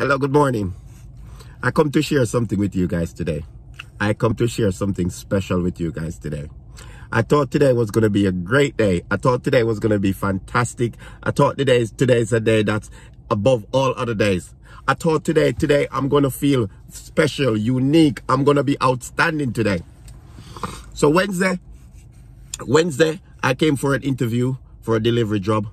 Hello, good morning. I come to share something with you guys today. I come to share something special with you guys today. I thought today was going to be a great day. I thought today was going to be fantastic. I thought today is, today is a day that's above all other days. I thought today, today I'm going to feel special, unique. I'm going to be outstanding today. So Wednesday, Wednesday, I came for an interview for a delivery job.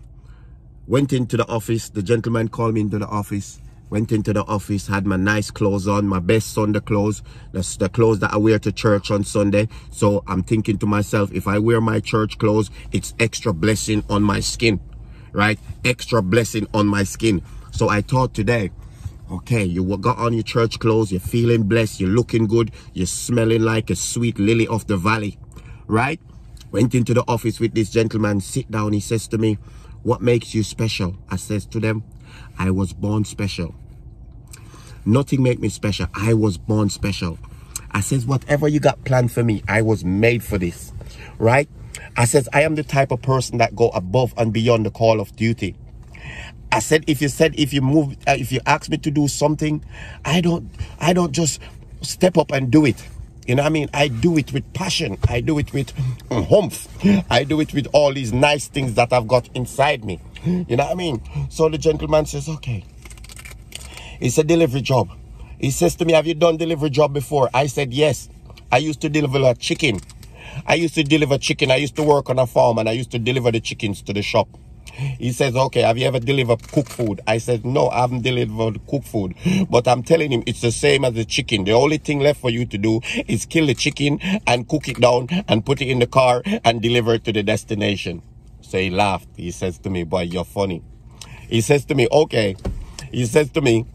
Went into the office. The gentleman called me into the office. Went into the office, had my nice clothes on, my best Sunday clothes. That's the clothes that I wear to church on Sunday. So I'm thinking to myself, if I wear my church clothes, it's extra blessing on my skin, right? Extra blessing on my skin. So I thought today, okay, you got on your church clothes, you're feeling blessed, you're looking good, you're smelling like a sweet lily of the valley, right? Went into the office with this gentleman, sit down, he says to me, what makes you special? I says to them, I was born special. Nothing made me special. I was born special. I says, whatever you got planned for me, I was made for this, right? I says, I am the type of person that go above and beyond the call of duty. I said, if you said, if you move, uh, if you ask me to do something, I don't, I don't just step up and do it. You know what I mean? I do it with passion. I do it with humph. I do it with all these nice things that I've got inside me. You know what I mean? So the gentleman says, okay. It's a delivery job. He says to me, have you done delivery job before? I said, yes. I used to deliver a chicken. I used to deliver chicken. I used to work on a farm and I used to deliver the chickens to the shop. He says, okay, have you ever delivered cooked food? I said, no, I haven't delivered cooked food. But I'm telling him it's the same as the chicken. The only thing left for you to do is kill the chicken and cook it down and put it in the car and deliver it to the destination. So he laughed. He says to me, boy, you're funny. He says to me, okay. He says to me,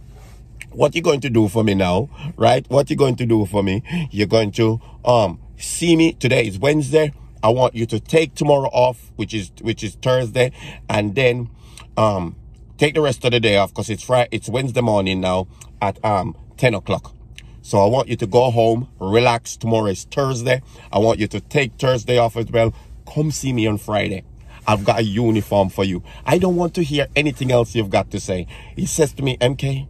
what you going to do for me now, right? What you going to do for me? You're going to um see me. Today is Wednesday. I want you to take tomorrow off, which is which is Thursday, and then um take the rest of the day off because it's Friday. It's Wednesday morning now at um 10 o'clock. So I want you to go home, relax. Tomorrow is Thursday. I want you to take Thursday off as well. Come see me on Friday. I've got a uniform for you. I don't want to hear anything else you've got to say. He says to me, MK,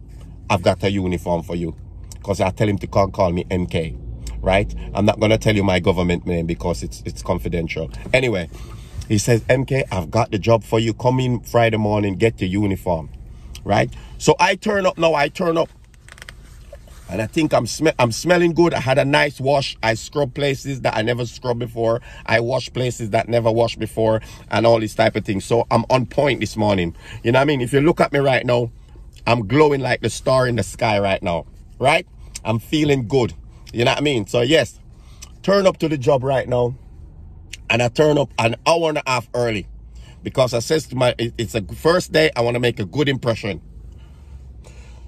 I've got a uniform for you. Because I tell him to call, call me MK. Right? I'm not going to tell you my government name because it's, it's confidential. Anyway, he says, MK, I've got the job for you. Come in Friday morning, get your uniform. Right? So I turn up now. I turn up and I think I'm sm I'm smelling good. I had a nice wash. I scrub places that I never scrubbed before. I wash places that never washed before and all these type of things. So I'm on point this morning. You know what I mean? If you look at me right now, I'm glowing like the star in the sky right now. Right? I'm feeling good. You know what I mean? So yes, turn up to the job right now. And I turn up an hour and a half early. Because I says to my, it's a first day. I want to make a good impression.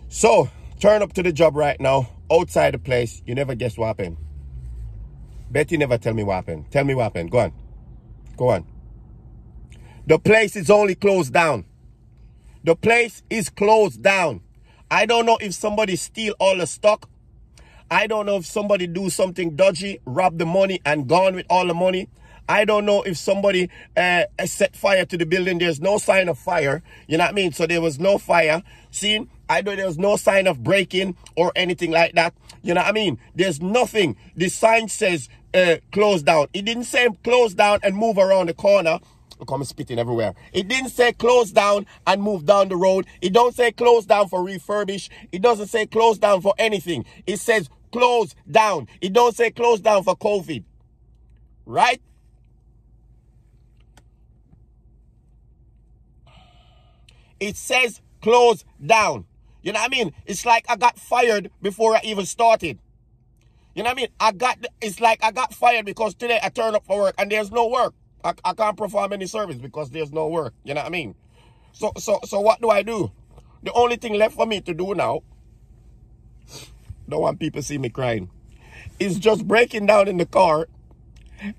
So Turn up to the job right now, outside the place. You never guess what happened. Betty never tell me what happened. Tell me what happened. Go on. Go on. The place is only closed down. The place is closed down. I don't know if somebody steal all the stock. I don't know if somebody do something dodgy, rob the money and gone with all the money. I don't know if somebody uh, set fire to the building. There's no sign of fire. You know what I mean? So there was no fire. See, I know there's no sign of breaking or anything like that. You know what I mean? There's nothing. The sign says uh, close down. It didn't say close down and move around the corner. I'm spitting everywhere. It didn't say close down and move down the road. It don't say close down for refurbish. It doesn't say close down for anything. It says close down. It don't say close down for COVID. Right? It says close down. You know what I mean? It's like I got fired before I even started. You know what I mean? I got, it's like I got fired because today I turned up for work and there's no work. I, I can't perform any service because there's no work. You know what I mean? So, so, so what do I do? The only thing left for me to do now, don't want people see me crying, is just breaking down in the car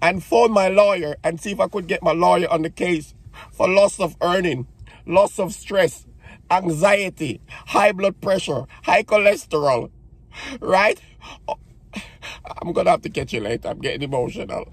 and phone my lawyer and see if I could get my lawyer on the case for loss of earning, loss of stress, anxiety, high blood pressure, high cholesterol, right? Oh, I'm going to have to catch you later. I'm getting emotional.